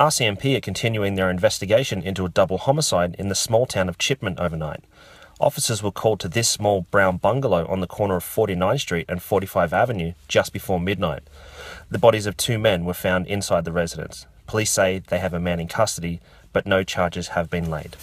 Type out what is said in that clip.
RCMP are continuing their investigation into a double homicide in the small town of Chipman overnight. Officers were called to this small brown bungalow on the corner of 49th Street and 45 Avenue just before midnight. The bodies of two men were found inside the residence. Police say they have a man in custody, but no charges have been laid.